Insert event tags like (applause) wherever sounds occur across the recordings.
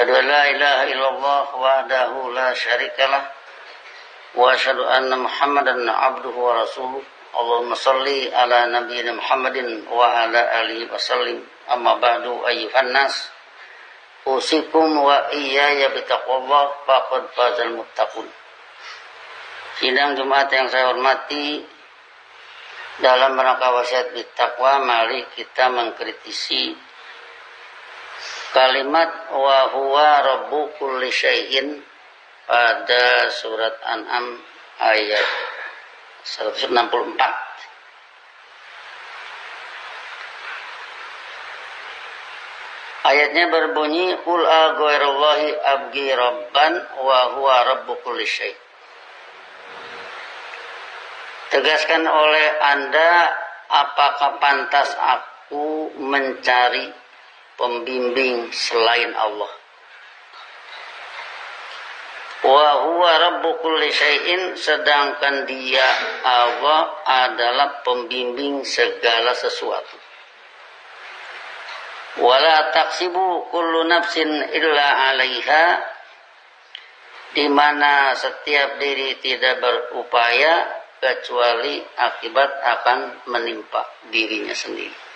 أشهد أن لا إله إلا الله وحده لا شريك له وأشهد أن محمدا عبده ورسوله اللهم صل على نبينا محمد وعلى آله وسلم أما بعد أيها الناس أوصيكم وإياي بتقوى الله فقد فاز المتقون Sidang Jumat yang saya hormati dalam rangka wasiat bitakwa mari kita mengkritisi kalimat wa huwa rabbu kulli syai'in pada surat An'am ayat 164 Ayatnya berbunyi Qul a abgi rabban wa huwa rabbu kulli syai' Tegaskan oleh Anda, apakah pantas aku mencari pembimbing selain Allah? Wa huwa rabbu kulli syai'in sedangkan dia Allah adalah pembimbing segala sesuatu. Wala taksibu kullu nafsin illa 'alaiha di mana setiap diri tidak berupaya kecuali akibat akan menimpa dirinya sendiri.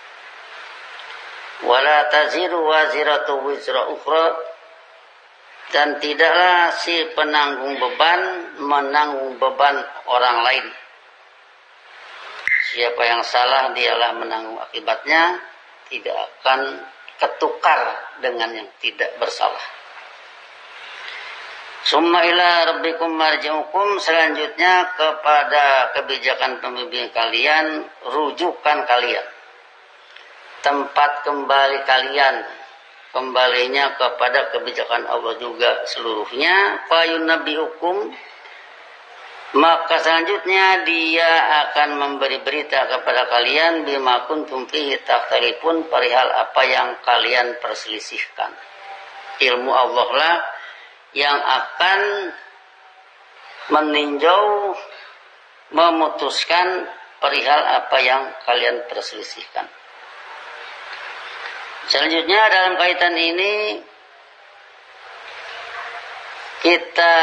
Wala taziru waziratu wizra ukhra dan tidaklah si penanggung beban menanggung beban orang lain. Siapa yang salah dialah menanggung akibatnya, tidak akan ketukar dengan yang tidak bersalah. Summa ila rabbikum marji'ukum selanjutnya kepada kebijakan pembimbing kalian, rujukan kalian. Tempat kembali kalian, kembalinya kepada kebijakan Allah juga seluruhnya. Fayun nabi hukum, maka selanjutnya dia akan memberi berita kepada kalian bima kuntum fihi tahtalifun perihal apa yang kalian perselisihkan. Ilmu Allah lah yang akan meninjau memutuskan perihal apa yang kalian perselisihkan. Selanjutnya dalam kaitan ini kita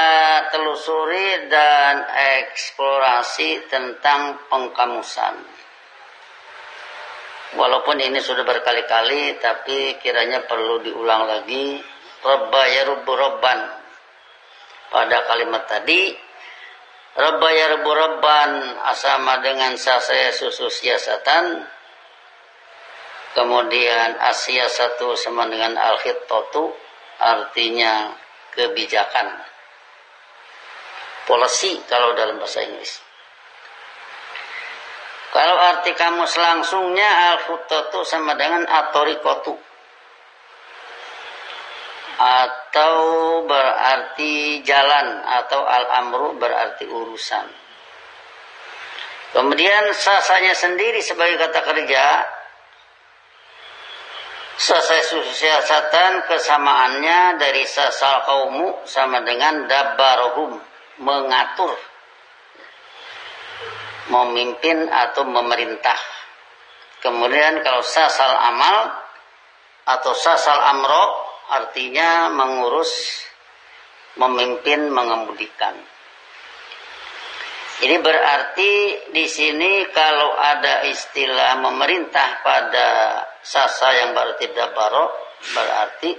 telusuri dan eksplorasi tentang pengkamusan. Walaupun ini sudah berkali-kali tapi kiranya perlu diulang lagi. Rabba ya robban pada kalimat tadi Rabba ya Rabban asama dengan sasaya susu siasatan kemudian asia satu sama dengan al totu artinya kebijakan. Policy kalau dalam bahasa Inggris. Kalau arti kamus langsungnya al totu sama dengan atorikotu atau berarti jalan atau al-amru berarti urusan. Kemudian sasanya sendiri sebagai kata kerja Sasa siasatan kesamaannya dari sasal kaumu sama dengan dabarohum mengatur memimpin atau memerintah. Kemudian kalau sasal amal atau sasal amro artinya mengurus, memimpin, mengemudikan. Ini berarti di sini kalau ada istilah memerintah pada sasa yang berarti dabaro, berarti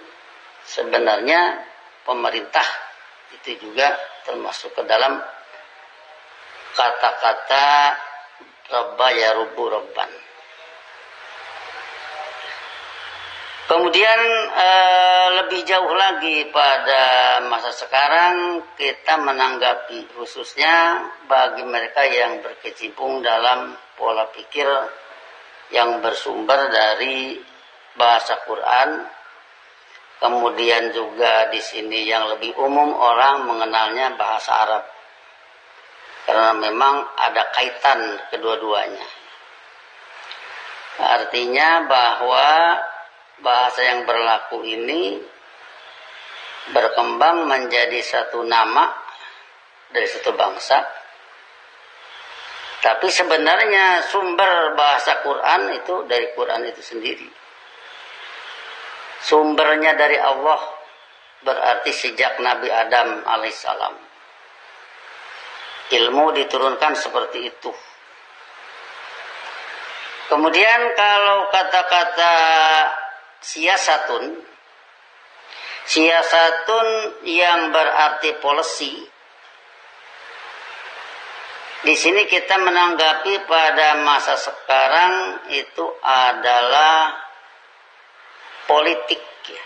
sebenarnya pemerintah itu juga termasuk ke dalam kata-kata Rabba ya rubu Rabban. Kemudian e, lebih jauh lagi pada masa sekarang kita menanggapi khususnya bagi mereka yang berkecimpung dalam pola pikir yang bersumber dari bahasa Quran. Kemudian juga di sini yang lebih umum orang mengenalnya bahasa Arab. Karena memang ada kaitan kedua-duanya. Artinya bahwa bahasa yang berlaku ini berkembang menjadi satu nama dari satu bangsa. Tapi sebenarnya sumber bahasa Quran itu dari Quran itu sendiri. Sumbernya dari Allah berarti sejak Nabi Adam alaihissalam ilmu diturunkan seperti itu. Kemudian kalau kata-kata siasatun siasatun yang berarti polisi di sini kita menanggapi pada masa sekarang itu adalah politik ya.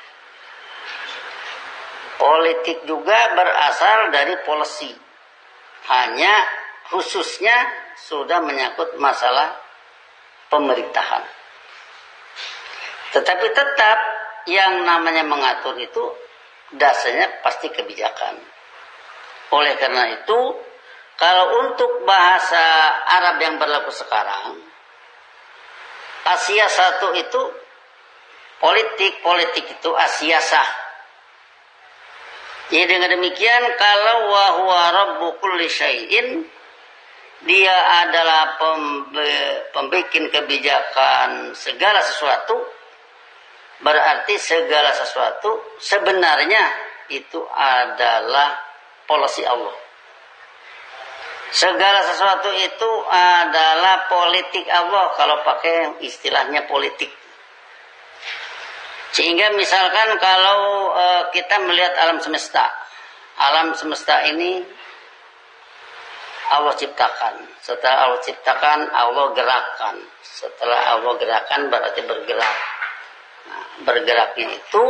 Politik juga berasal dari polisi. Hanya khususnya sudah menyangkut masalah pemerintahan. Tetapi tetap yang namanya mengatur itu dasarnya pasti kebijakan. Oleh karena itu, kalau untuk bahasa Arab yang berlaku sekarang, Asia satu itu politik politik itu asyasah jadi dengan demikian kalau wahwa rabbu kulli syai'in dia adalah pembuat kebijakan segala sesuatu berarti segala sesuatu sebenarnya itu adalah polisi Allah segala sesuatu itu adalah politik Allah kalau pakai istilahnya politik sehingga misalkan kalau uh, kita melihat alam semesta, alam semesta ini Allah ciptakan. Setelah Allah ciptakan, Allah gerakan. Setelah Allah gerakan berarti bergerak. Nah, bergeraknya itu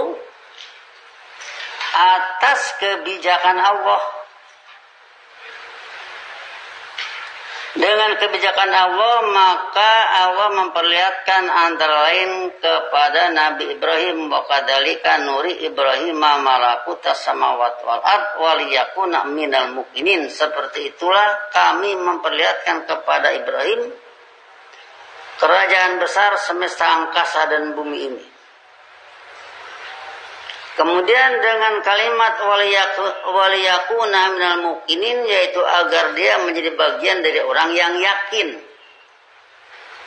atas kebijakan Allah Dengan kebijakan Allah maka Allah memperlihatkan antara lain kepada Nabi Ibrahim wa kadzalika nuri Ibrahim malakuta samawati wal ard waliyakuna minal mukminin seperti itulah kami memperlihatkan kepada Ibrahim kerajaan besar semesta angkasa dan bumi ini Kemudian dengan kalimat waliyakuna minal mukinin yaitu agar dia menjadi bagian dari orang yang yakin.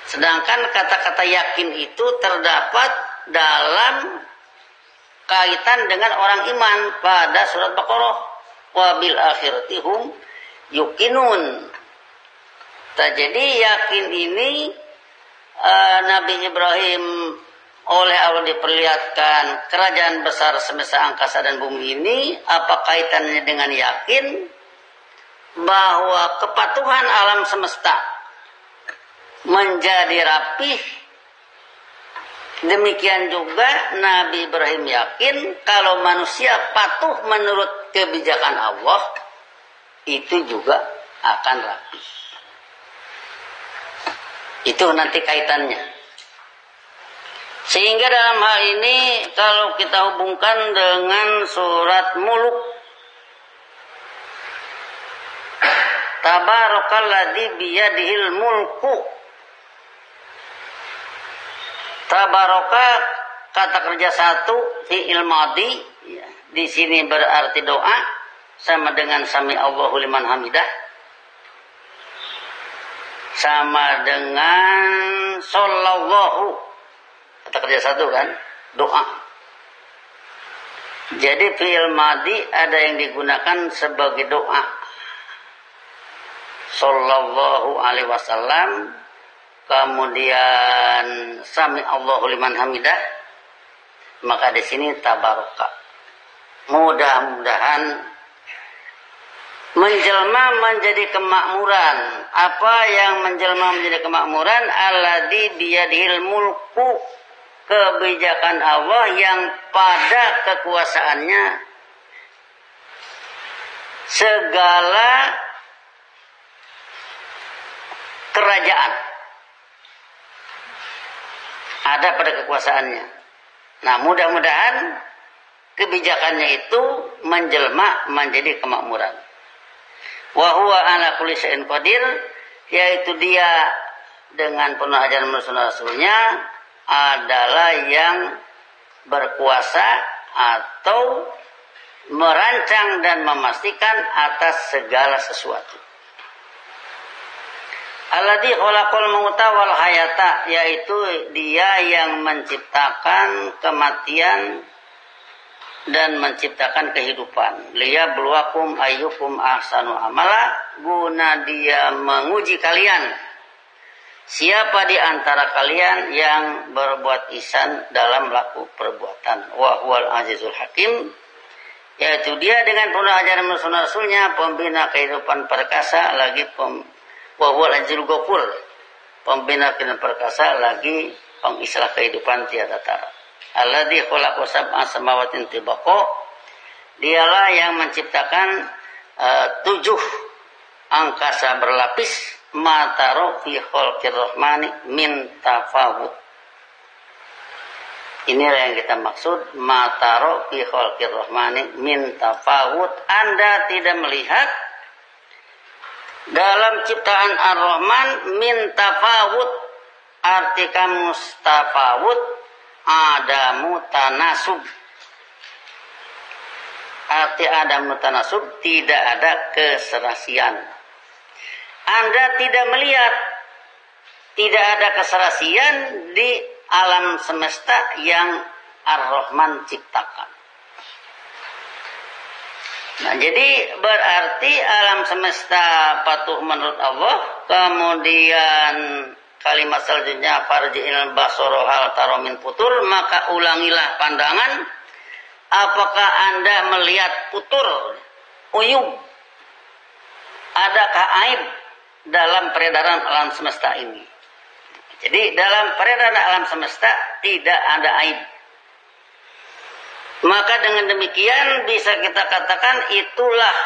Sedangkan kata-kata yakin itu terdapat dalam kaitan dengan orang iman pada surat Baqarah wabil akhiratihum yukinun. Nah, jadi yakin ini uh, Nabi Ibrahim oleh Allah diperlihatkan kerajaan besar semesta angkasa dan bumi ini apa kaitannya dengan yakin bahwa kepatuhan alam semesta menjadi rapih? Demikian juga Nabi Ibrahim yakin kalau manusia patuh menurut kebijakan Allah itu juga akan rapih. Itu nanti kaitannya sehingga dalam hal ini kalau kita hubungkan dengan surat muluk Tabarakalladzi biyadihil mulku. Tabaraka kata kerja satu fi ilmadi ya, di sini berarti doa sama dengan sami Allahu liman hamidah. Sama dengan sallallahu Kata kerja satu kan, doa. Jadi fi'il madi ada yang digunakan sebagai doa. Sallallahu alaihi wasallam. Kemudian sami Allahu liman hamidah. Maka di sini tabaraka mudah-mudahan menjelma menjadi kemakmuran. Apa yang menjelma menjadi kemakmuran? Alladzi biyadihil mulku kebijakan Allah yang pada kekuasaannya segala kerajaan ada pada kekuasaannya. Nah, mudah-mudahan kebijakannya itu menjelma menjadi kemakmuran. Wahwa ala kulli qadir yaitu dia dengan penuh ajaran Rasulnya adalah yang berkuasa atau merancang dan memastikan atas segala sesuatu. Alladhi khalaqal mauta wal hayata yaitu dia yang menciptakan kematian dan menciptakan kehidupan. Liya beluakum ayyukum ahsanu amala guna dia menguji kalian. Siapa di antara kalian yang berbuat isan dalam laku perbuatan. Wahwal azizul hakim. Yaitu dia dengan penuh ajaran rasul-rasulnya pembina kehidupan perkasa lagi pem wa huwal ajrul ghafur pembina kehidupan perkasa lagi pengislah kehidupan tiada tara. Alladzi khalaqa sab'a samawatin dialah yang menciptakan uh, tujuh angkasa berlapis mataro fi khalqir rahmani min tafawut Inilah yang kita maksud mataro fi khalqir rahmani min tafawut. Anda tidak melihat dalam ciptaan Ar-Rahman min tafawut arti kamus tafawut ada mutanasub arti ada mutanasub tidak ada keserasian Anda tidak melihat tidak ada keserasian di alam semesta yang Ar-Rahman ciptakan. Nah, jadi berarti alam semesta patuh menurut Allah, kemudian kalimat selanjutnya farji'il basoro hal taromin putur, maka ulangilah pandangan apakah Anda melihat putur, uyub, adakah aib dalam peredaran alam semesta ini. Jadi dalam peredaran alam semesta tidak ada aib. Maka dengan demikian bisa kita katakan itulah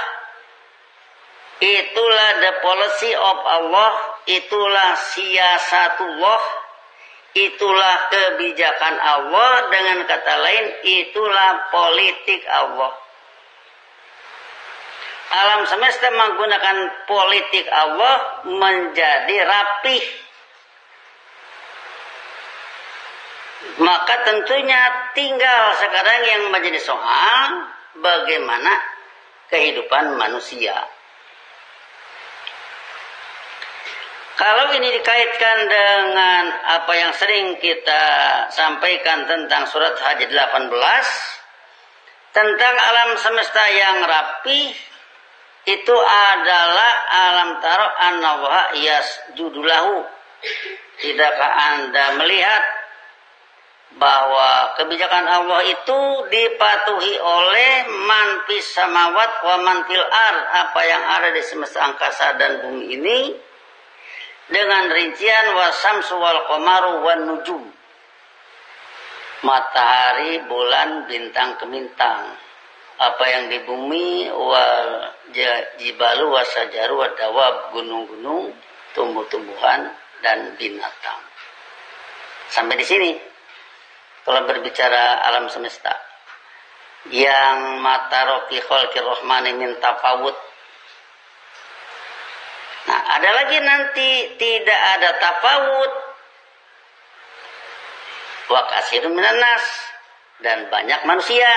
itulah the policy of Allah, itulah siasatullah, itulah kebijakan Allah dengan kata lain itulah politik Allah. Alam semesta menggunakan politik Allah menjadi rapih Maka tentunya tinggal sekarang yang menjadi soal bagaimana kehidupan manusia. Kalau ini dikaitkan dengan apa yang sering kita sampaikan tentang surat Haji 18 tentang alam semesta yang rapi itu adalah alam taro an yasjudulahu. Tidakkah Anda melihat bahwa kebijakan Allah itu dipatuhi oleh man fis samawat wa man fil ar apa yang ada di semesta angkasa dan bumi ini? Dengan rincian wasam wal qamaru wan nujum. Matahari bulan bintang kemintang apa yang di bumi wal jibalu wasajaru wadawab gunung-gunung tumbuh-tumbuhan dan binatang. Sampai di sini. Kalau berbicara alam semesta. Yang mata roki khalqir rahmani min tafawut. Nah ada lagi nanti tidak ada tafawut. Wa kasirun minan nas dan banyak manusia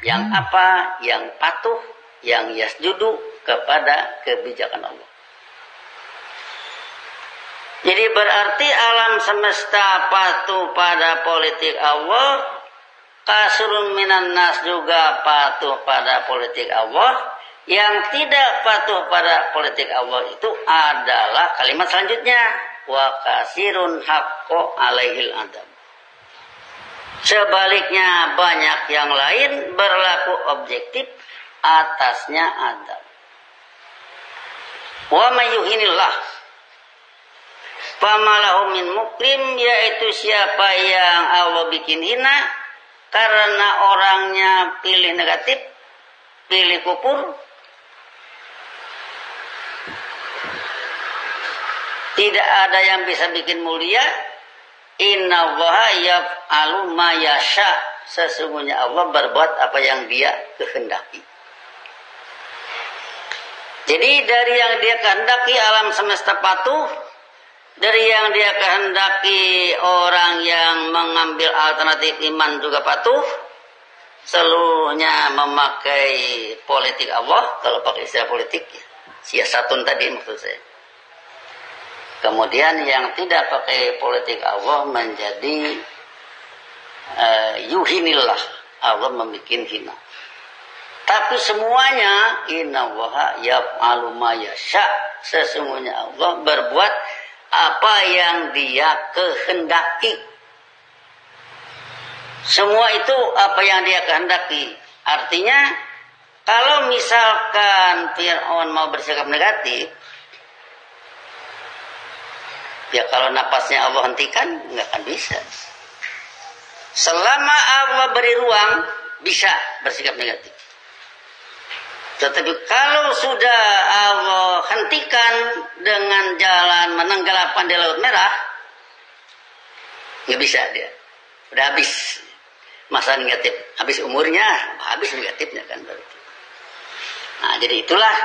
yang apa yang patuh yang yasjudu kepada kebijakan Allah jadi berarti alam semesta patuh pada politik Allah, kasrun minan nas juga patuh pada politik Allah. Yang tidak patuh pada politik Allah itu adalah kalimat selanjutnya wa kasirun haqqo alaihil adam. Sebaliknya banyak yang lain berlaku objektif atasnya adam. Wa mayuhinillah Pamalahu min mukrim yaitu siapa yang Allah bikin hina karena orangnya pilih negatif, pilih kupur. Tidak ada yang bisa bikin mulia. Inna waha yaf'alu sesungguhnya Allah berbuat apa yang dia kehendaki. Jadi dari yang dia kehendaki alam semesta patuh, dari yang dia kehendaki orang yang mengambil alternatif iman juga patuh, seluruhnya memakai politik Allah, kalau pakai istilah politik, siasatun tadi maksud saya. Kemudian yang tidak pakai politik Allah menjadi uh, yuhinillah, Allah membuat hina. Tapi semuanya innallaha yaf'alu ma yasha. Sesungguhnya Allah berbuat apa yang dia kehendaki. Semua itu apa yang dia kehendaki. Artinya kalau misalkan Fir'aun mau bersikap negatif, ya kalau napasnya Allah hentikan, nggak akan bisa. Selama Allah beri ruang, bisa bersikap negatif. Tetapi kalau sudah Allah hentikan dengan jalan menenggelamkan di Laut Merah, nggak bisa dia. Udah habis masa negatif, habis umurnya, habis negatifnya kan berarti. Nah, jadi itulah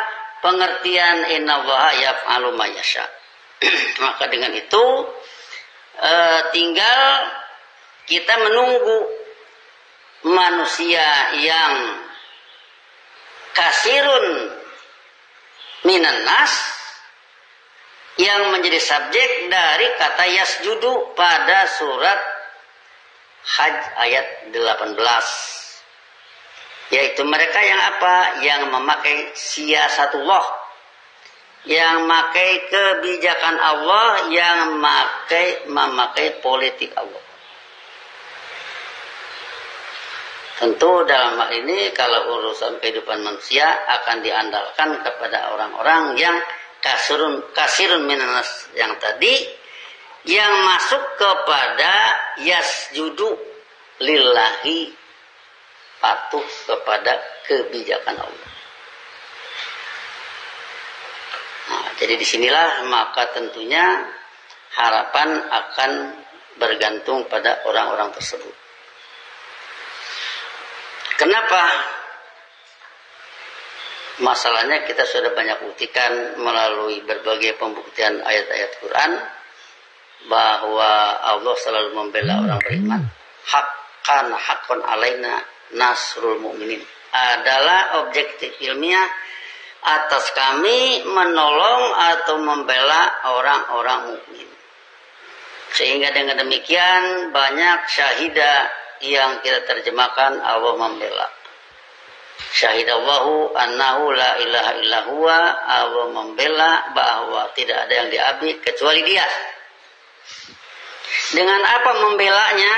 pengertian innallaha yaf'alu ma yasha. (clears throat) Maka dengan itu eh, tinggal kita menunggu manusia yang kasirun minan nas yang menjadi subjek dari kata yasjudu pada surat Hajj ayat 18 yaitu mereka yang apa? Yang memakai siasatullah yang memakai kebijakan Allah yang memakai memakai politik Allah Tentu dalam hal ini kalau urusan kehidupan manusia akan diandalkan kepada orang-orang yang kasirun kasirun minanas yang tadi yang masuk kepada yasjudu lillahi patuh kepada kebijakan Allah. Nah, jadi di sinilah maka tentunya harapan akan bergantung pada orang-orang tersebut. Kenapa? Masalahnya kita sudah banyak buktikan melalui berbagai pembuktian ayat-ayat Quran bahwa Allah selalu membela orang beriman. Hakkan hakon alaina nasrul mu'minin adalah objektif ilmiah atas kami menolong atau membela orang-orang mukmin. Sehingga dengan demikian banyak syahidah yang kita terjemahkan Allah membela. Syahidallahu annahu la ilaha illa huwa Allah membela bahwa tidak ada yang diabi kecuali dia. Dengan apa membelanya?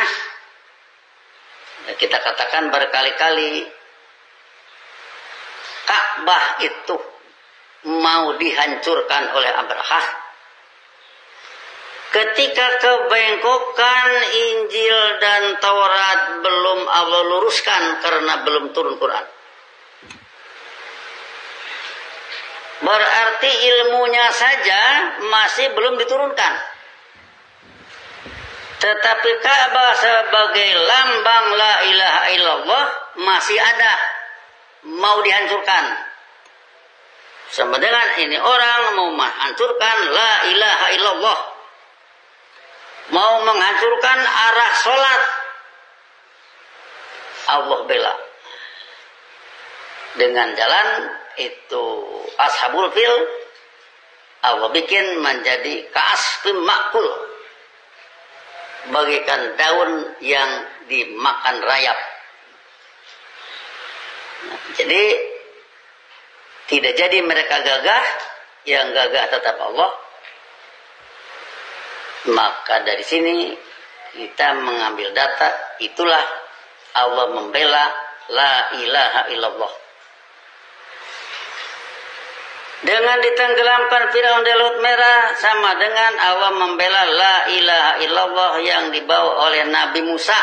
Ya, kita katakan berkali-kali Ka'bah itu mau dihancurkan oleh Abrahah Ketika kebengkokan Injil dan Taurat belum Allah luruskan karena belum turun Quran. Berarti ilmunya saja masih belum diturunkan. Tetapi Ka'bah sebagai lambang la ilaha illallah masih ada. Mau dihancurkan. Sama dengan ini orang mau menghancurkan la ilaha illallah. Mau menghancurkan arah sholat. Allah bela. Dengan jalan itu ashabul fil Allah bikin menjadi kasfim makul. Bagikan daun yang dimakan rayap jadi tidak jadi mereka gagah yang gagah tetap Allah maka dari sini kita mengambil data itulah Allah membela la ilaha illallah. Dengan ditenggelamkan Firaun di Laut Merah sama dengan Allah membela la ilaha illallah yang dibawa oleh Nabi Musa.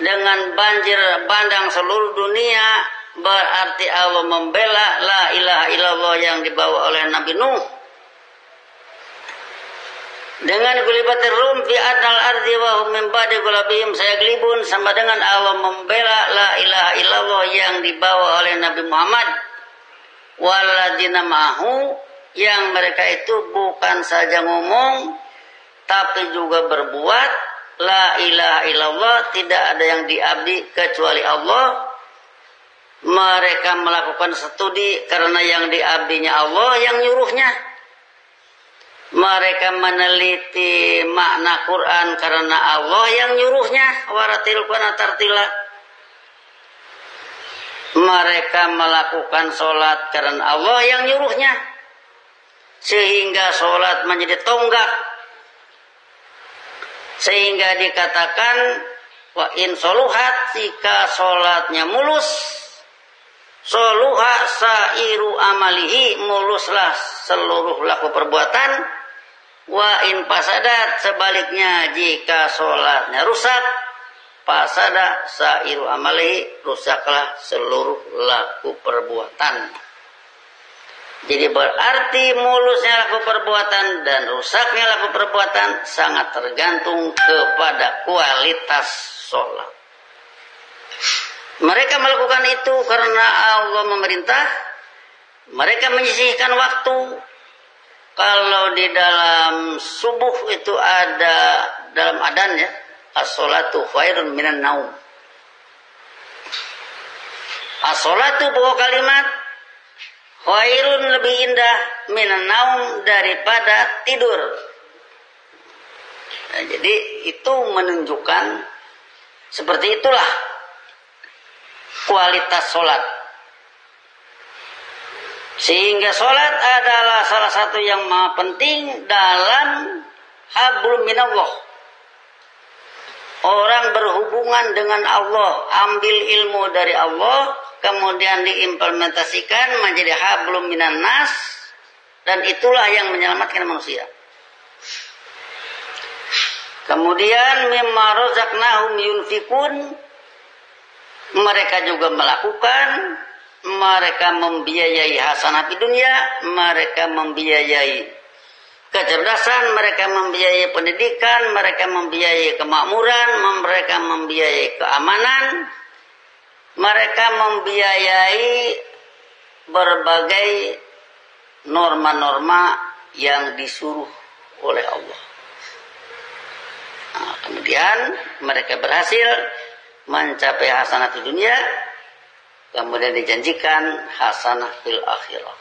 Dengan banjir bandang seluruh dunia berarti Allah membela la ilaha illallah yang dibawa oleh Nabi Nuh. Dengan gulibatir rum fi adnal ardi wa hum min ba'di gulabihim sayaglibun sama dengan Allah membela la ilaha illallah yang dibawa oleh Nabi Muhammad. Waladina mahu yang mereka itu bukan saja ngomong tapi juga berbuat la ilaha illallah tidak ada yang diabdi kecuali Allah. Mereka melakukan studi karena yang diabdinya Allah yang nyuruhnya. Mereka meneliti makna Quran karena Allah yang nyuruhnya. Waratil tartila. Mereka melakukan sholat karena Allah yang nyuruhnya. Sehingga sholat menjadi tonggak sehingga dikatakan wa in soluhat jika sholatnya mulus soluha sairu amalihi muluslah seluruh laku perbuatan Wa in pasadat sebaliknya jika sholatnya rusak pasada sairu amali rusaklah seluruh laku perbuatan. Jadi berarti mulusnya laku perbuatan dan rusaknya laku perbuatan sangat tergantung kepada kualitas sholat. Mereka melakukan itu karena Allah memerintah. Mereka menyisihkan waktu kalau di dalam subuh itu ada dalam adan ya, as-salatu khairun minan naum. As-salatu pokok kalimat khairun lebih indah minan daripada tidur. Nah, jadi itu menunjukkan seperti itulah kualitas sholat. Sehingga sholat adalah salah satu yang maha penting dalam hablum minallah. Orang berhubungan dengan Allah, ambil ilmu dari Allah, kemudian diimplementasikan menjadi hablum minan nas, dan itulah yang menyelamatkan manusia. Kemudian mimma rozaknahum yunfikun mereka juga melakukan mereka membiayai hasanah di dunia, mereka membiayai kecerdasan, mereka membiayai pendidikan, mereka membiayai kemakmuran, mereka membiayai keamanan, mereka membiayai berbagai norma-norma yang disuruh oleh Allah. Nah, kemudian mereka berhasil mencapai hasanah di dunia, kemudian dijanjikan hasanah fil akhirah.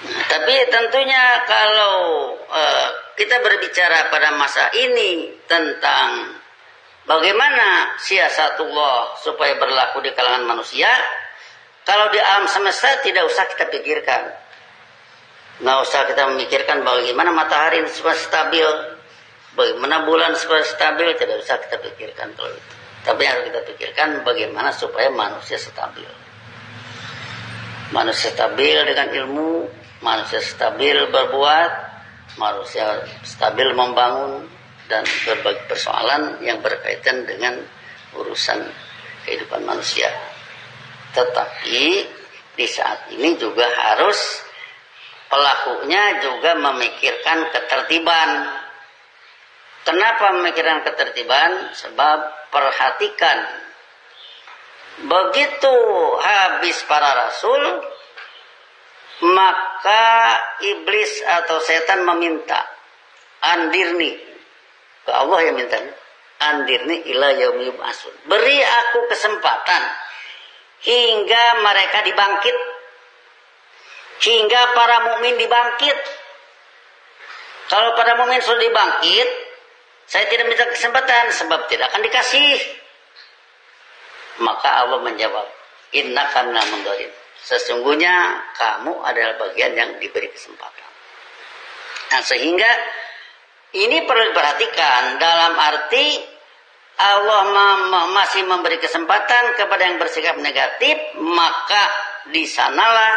Nah, tapi tentunya kalau uh, kita berbicara pada masa ini tentang bagaimana siasatullah supaya berlaku di kalangan manusia, kalau di alam semesta tidak usah kita pikirkan. Nggak usah kita memikirkan bagaimana matahari supaya stabil, bagaimana bulan supaya stabil, tidak usah kita pikirkan kalau itu. Tapi harus kita pikirkan bagaimana supaya manusia stabil. Manusia stabil dengan ilmu, manusia stabil berbuat, manusia stabil membangun dan berbagai persoalan yang berkaitan dengan urusan kehidupan manusia. Tetapi di saat ini juga harus pelakunya juga memikirkan ketertiban. Kenapa memikirkan ketertiban? Sebab perhatikan begitu habis para rasul maka iblis atau setan meminta andirni ke Allah yang minta andirni ila yaumil asun beri aku kesempatan hingga mereka dibangkit hingga para mukmin dibangkit kalau para mukmin sudah dibangkit saya tidak minta kesempatan sebab tidak akan dikasih. Maka Allah menjawab, Inna karena mendorin. Sesungguhnya kamu adalah bagian yang diberi kesempatan. Nah sehingga ini perlu diperhatikan dalam arti Allah masih memberi kesempatan kepada yang bersikap negatif, maka di sanalah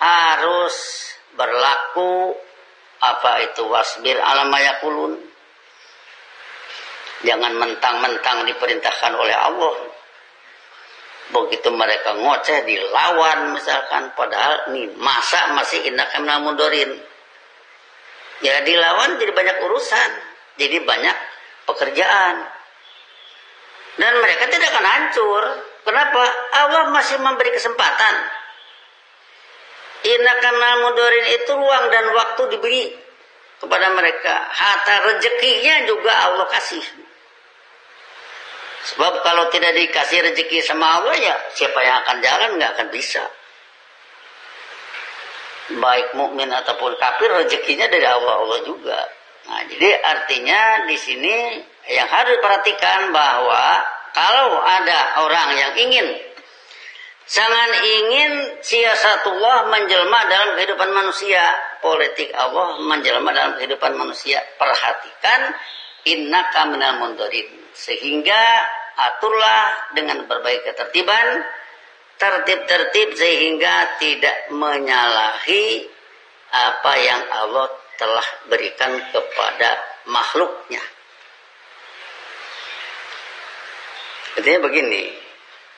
harus berlaku apa itu wasbir alamayakulun Jangan mentang-mentang diperintahkan oleh Allah. Begitu mereka ngoceh dilawan misalkan. Padahal ini masa masih indah mundorin. Ya dilawan jadi banyak urusan, jadi banyak pekerjaan. Dan mereka tidak akan hancur. Kenapa? Allah masih memberi kesempatan. Inakanal mudorin itu ruang dan waktu diberi kepada mereka. Harta rezekinya juga Allah kasih. Sebab kalau tidak dikasih rezeki sama Allah ya siapa yang akan jalan nggak akan bisa. Baik mukmin ataupun kafir rezekinya dari Allah Allah juga. Nah, jadi artinya di sini yang harus diperhatikan bahwa kalau ada orang yang ingin sangat ingin siasatullah menjelma dalam kehidupan manusia, politik Allah menjelma dalam kehidupan manusia. Perhatikan innaka minal mundarin. Sehingga aturlah dengan berbagai ketertiban, tertib-tertib sehingga tidak menyalahi apa yang Allah telah berikan kepada makhluknya. Artinya begini,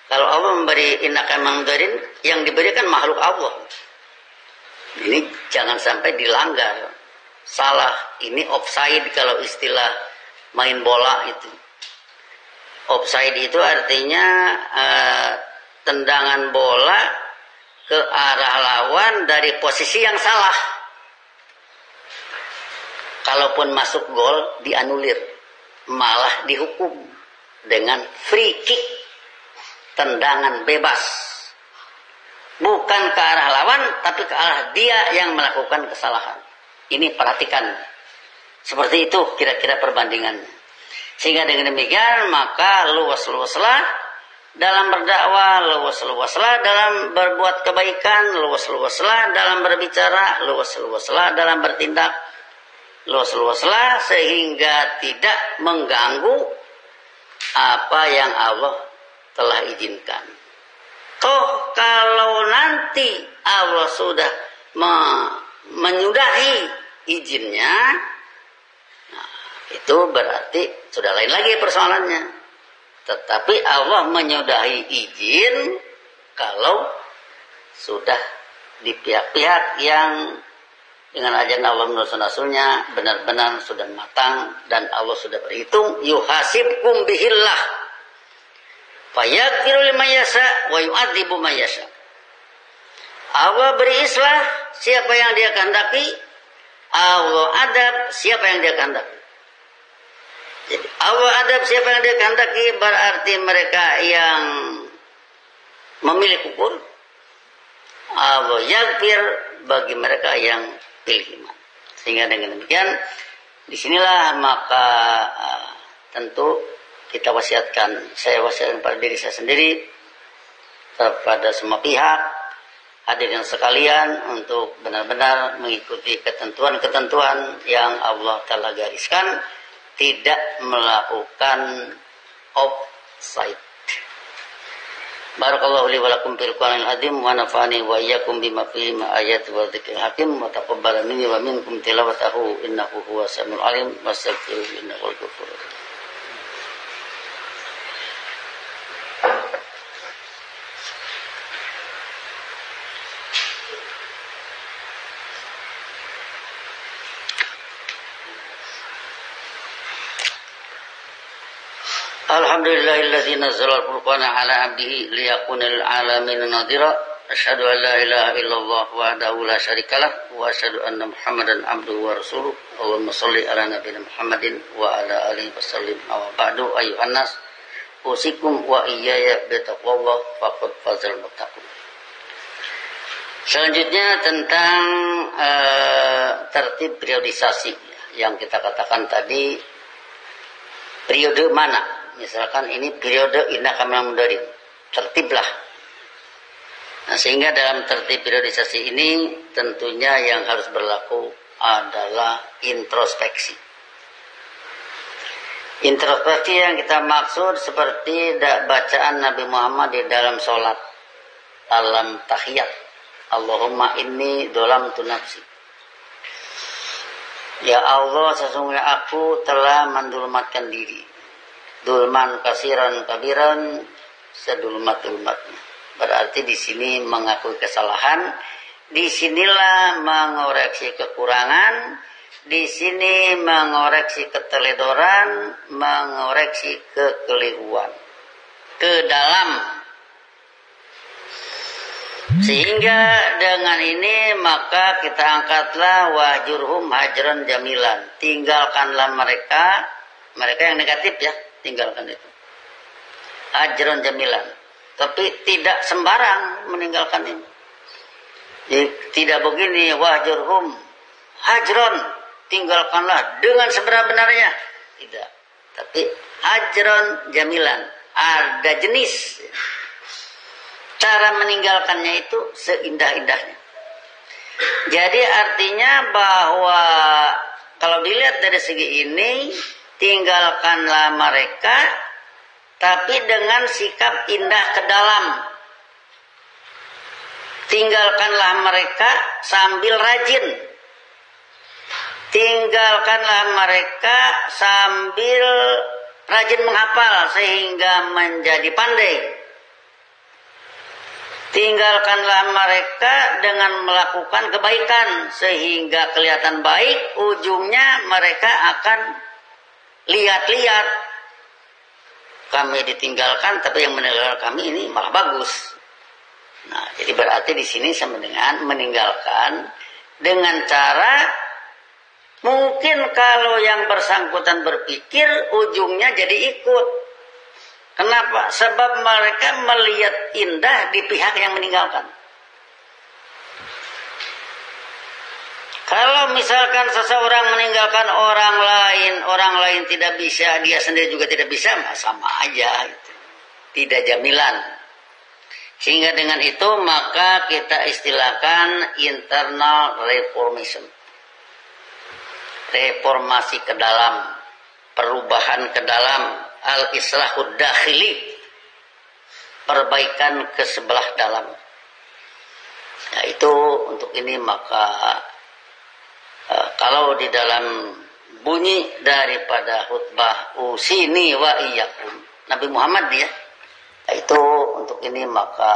kalau Allah memberi inakan manggarin, yang diberikan makhluk Allah. Ini jangan sampai dilanggar. Salah, ini offside kalau istilah main bola itu. Offside itu artinya uh, tendangan bola ke arah lawan dari posisi yang salah. Kalaupun masuk gol dianulir, malah dihukum dengan free kick, tendangan bebas. Bukan ke arah lawan, tapi ke arah dia yang melakukan kesalahan. Ini perhatikan. Seperti itu kira-kira perbandingannya. Sehingga dengan demikian maka luas-luaslah dalam berdakwah, luas-luaslah dalam berbuat kebaikan, luas-luaslah dalam berbicara, luas-luaslah dalam bertindak, luas-luaslah sehingga tidak mengganggu apa yang Allah telah izinkan. Toh kalau nanti Allah sudah me menyudahi izinnya, itu berarti sudah lain lagi persoalannya. Tetapi Allah menyudahi izin kalau sudah di pihak-pihak yang dengan ajaran Allah menurut Rasulnya benar-benar sudah matang dan Allah sudah berhitung yuhasibkum bihillah. Fayaghfiru liman yasha wa yu'adzibu man yasha Allah beri islah siapa yang dia kehendaki Allah adab siapa yang dia jadi Allah adab siapa yang dia kehendaki berarti mereka yang memilih kufur. Allah yakfir bagi mereka yang pilih iman. Sehingga dengan demikian di sinilah maka uh, tentu kita wasiatkan, saya wasiatkan pada diri saya sendiri kepada semua pihak hadirin sekalian untuk benar-benar mengikuti ketentuan-ketentuan yang Allah telah gariskan tidak melakukan offside. Barakallahu li wa lakum fil Qur'anil azim wa nafa'ani wa iyyakum bima fihi min ayati wa dzikril hakim wa taqabbal minni wa minkum tilawatahu innahu huwas samiul alim wastaghfiruhu innahu ghafurur rahim. Nazzala al-furqana ala 'abdihi liyakuna lil alamin. Asyhadu an la ilaha illallah wahdahu la syarikalah wa asyhadu anna Muhammadan abduhu wa rasuluh. Allahumma shalli ala nabiyina Muhammadin wa ala alihi ba'du nas usikum wa bi taqwallah faqad fazal muttaqun. Selanjutnya tentang uh, tertib periodisasi yang kita katakan tadi periode mana misalkan ini periode indah kami mudarin tertiblah nah sehingga dalam tertib periodisasi ini tentunya yang harus berlaku adalah introspeksi. Introspeksi yang kita maksud seperti bacaan Nabi Muhammad di dalam sholat. Dalam tahiyat. Allahumma inni dolam tu nafsi. Ya Allah, sesungguhnya aku telah mendulmatkan diri dulman kasiran kabiran sedulmat dulmatnya berarti di sini mengakui kesalahan. Di sinilah mengoreksi kekurangan. Di sini mengoreksi keteledoran, mengoreksi kekeliruan. Ke dalam. Sehingga dengan ini maka kita angkatlah wahjurhum hajran jamilan. Tinggalkanlah mereka, mereka yang negatif ya, tinggalkan itu. Hajran jamilan. Tapi tidak sembarang meninggalkan ini. Jadi, tidak begini wahjurhum hajron tinggalkanlah dengan sebenar-benarnya. Tidak. Tapi hajron jamilan. Ada jenis cara meninggalkannya itu seindah-indahnya. Jadi artinya bahwa kalau dilihat dari segi ini, tinggalkanlah mereka, tapi dengan sikap indah ke dalam. Tinggalkanlah mereka sambil rajin. Tinggalkanlah mereka sambil rajin menghafal sehingga menjadi pandai Tinggalkanlah mereka dengan melakukan kebaikan sehingga kelihatan baik, ujungnya mereka akan lihat-lihat. Kami ditinggalkan, tapi yang meninggalkan kami ini malah bagus. Nah, jadi berarti di sini sama dengan meninggalkan dengan cara mungkin kalau yang bersangkutan berpikir ujungnya jadi ikut Kenapa? Sebab mereka melihat indah di pihak yang meninggalkan. Kalau misalkan seseorang meninggalkan orang lain, orang lain tidak bisa, dia sendiri juga tidak bisa, sama aja. Gitu. Tidak jamilan. Sehingga dengan itu maka kita istilahkan internal reformation. Reformasi ke dalam, perubahan ke dalam, al-islahud dakhili perbaikan ke sebelah dalam nah itu untuk ini maka uh, kalau di dalam bunyi daripada khutbah usini wa iyyakum Nabi Muhammad dia nah, itu untuk ini maka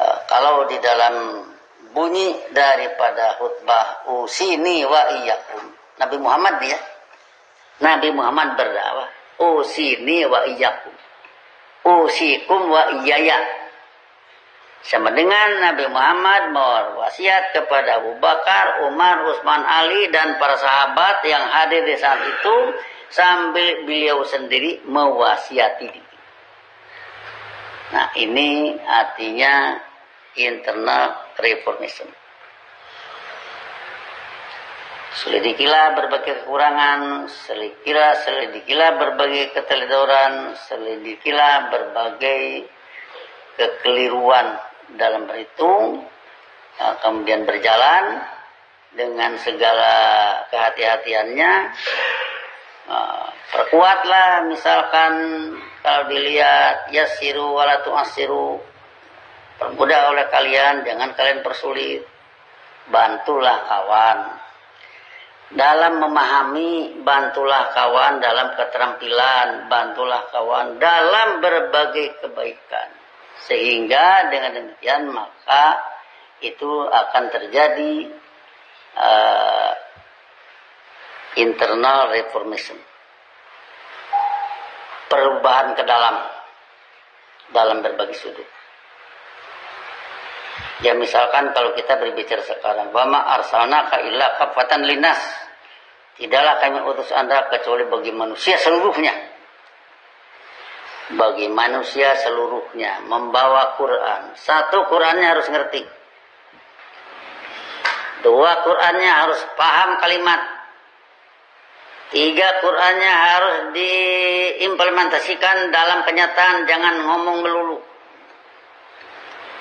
uh, kalau di dalam bunyi daripada khutbah usini wa iyyakum Nabi Muhammad dia Nabi Muhammad berdakwah, "Usini wa iyyakum." Usikum wa iyaya. Sama dengan Nabi Muhammad berwasiat kepada Abu Bakar, Umar, Utsman, Ali dan para sahabat yang hadir di saat itu sambil beliau sendiri mewasiati Nah, ini artinya internal reformation. Selidikilah berbagai kekurangan, selidikilah, selidikilah berbagai keteledoran, selidikilah berbagai kekeliruan dalam berhitung, ya, kemudian berjalan dengan segala kehati-hatiannya. Nah, perkuatlah misalkan kalau dilihat ya siru walatu asiru permudah oleh kalian jangan kalian persulit bantulah kawan dalam memahami, bantulah kawan dalam keterampilan, bantulah kawan dalam berbagai kebaikan. Sehingga dengan demikian maka itu akan terjadi uh, internal reformation. Perubahan ke dalam dalam berbagai sudut. Ya misalkan kalau kita berbicara sekarang, wama arsalna ka illa kafatan linas Tidaklah kami utus Anda kecuali bagi manusia seluruhnya. Bagi manusia seluruhnya membawa Quran. Satu Qurannya harus ngerti. Dua Qurannya harus paham kalimat. Tiga Qurannya harus diimplementasikan dalam kenyataan, jangan ngomong melulu.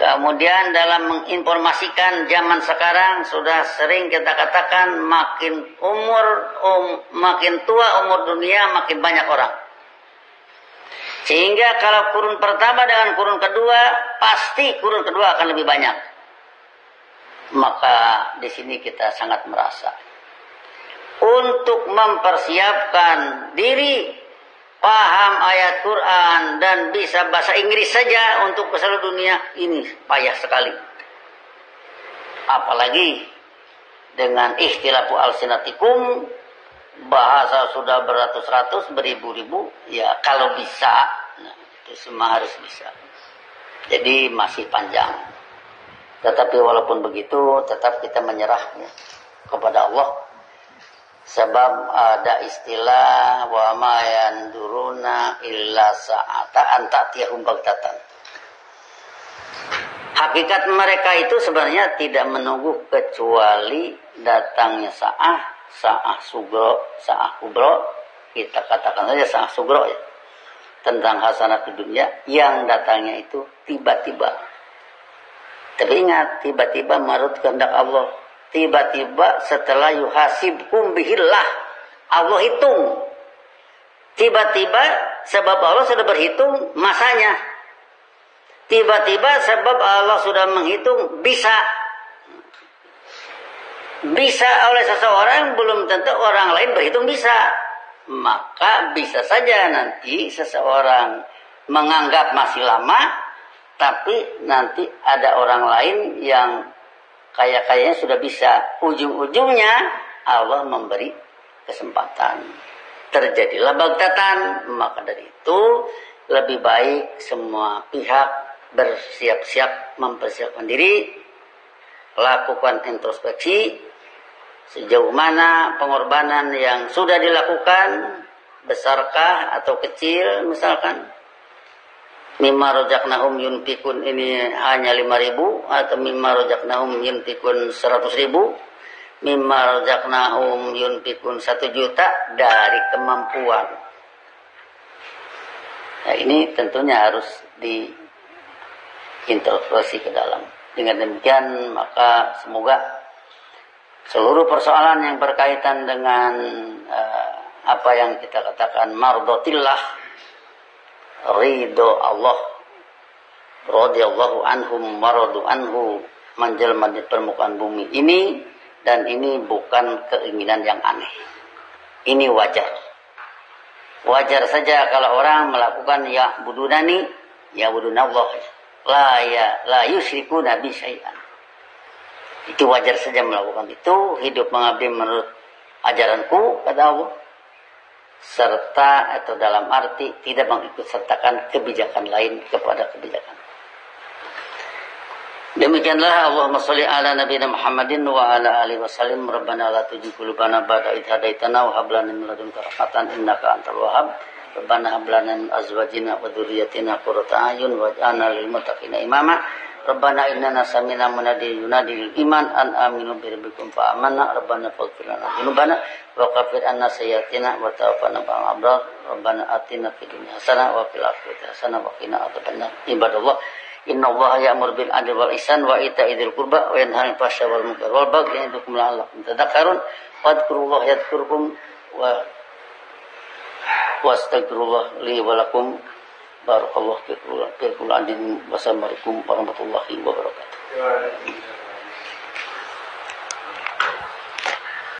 Kemudian dalam menginformasikan zaman sekarang sudah sering kita katakan makin umur um, makin tua umur dunia makin banyak orang. Sehingga kalau kurun pertama dengan kurun kedua pasti kurun kedua akan lebih banyak. Maka di sini kita sangat merasa untuk mempersiapkan diri paham ayat Quran dan bisa bahasa Inggris saja untuk ke seluruh dunia ini payah sekali. Apalagi dengan ikhtilafu alsinatikum bahasa sudah beratus-ratus beribu-ribu ya kalau bisa. Nah, itu semua harus bisa. Jadi masih panjang. Tetapi walaupun begitu tetap kita menyerah ya, kepada Allah. Sebab ada istilah wa ma yanduruna illa sa'ata antatiyahum bagtatan hakikat mereka itu sebenarnya tidak menunggu kecuali datangnya sa'ah, sa'ah sugro, sa'ah kubro, kita katakan saja sa'ah sugro ya, tentang hasanah di dunia yang datangnya itu tiba-tiba. Tapi tiba-tiba marut kehendak Allah. Tiba-tiba setelah yuhasibkum bihillah, Allah hitung. Tiba-tiba sebab Allah sudah berhitung masanya Tiba-tiba sebab Allah sudah menghitung bisa bisa oleh seseorang belum tentu orang lain berhitung bisa. Maka bisa saja nanti seseorang menganggap masih lama tapi nanti ada orang lain yang kayak-kayaknya sudah bisa ujung-ujungnya Allah memberi kesempatan terjadilah bagtatan maka dari itu lebih baik semua pihak bersiap-siap mempersiapkan diri, lakukan introspeksi, sejauh mana pengorbanan yang sudah dilakukan, besarkah atau kecil misalkan, mimma rojaknahum yunfikun ini hanya lima ribu atau mimma rojaknahum yunfikun seratus ribu? Mimma rojaknahum yunfikun satu juta dari kemampuan. Nah ini tentunya harus di introspeksi ke dalam. Dengan demikian maka semoga seluruh persoalan yang berkaitan dengan uh, apa yang kita katakan mardotillah ridho Allah radhiyallahu anhum maradu anhu menjelma di permukaan bumi ini dan ini bukan keinginan yang aneh. Ini wajar. Wajar saja kalau orang melakukan ya budunani, ya budunallah la ya la yusyriku nabi syai'an. Itu wajar saja melakukan itu, hidup mengabdi menurut ajaranku kata Allah. Serta atau dalam arti tidak mengikut sertakan kebijakan lain kepada kebijakan. Demikianlah Allahumma salli ala nabiyina Muhammadin wa ala alihi wasallim Rabbana la tujib qulubana ba'da idh hadaitana wa hab min innaka antal wahhab Rabbana hab min azwajina wa dhurriyyatina qurrata a'yun waj'alna lil muttaqina imama. Rabbana innana sami'na munadi yunadi lil iman an aminu bi rabbikum fa amanna. Rabbana faghfir lana dzunubana wa kaffir anna sayyi'atina wa tawaffana ma'al abrar. Rabbana atina fid dunya hasanah wa fil akhirati hasanah wa qina adzabannar. Ibadallah Inna Allah ya'mur bil adli wal ihsan wa ita'i dzil qurba wa yanha 'anil fahsya'i wal munkar wal baghi ya'idukum la'allakum tadhakkarun. Wadhkurullaha yadhkurkum wa Wastaghfirullah li wa lakum. Barakallahu fiikum. Assalamualaikum warahmatullahi wabarakatuh.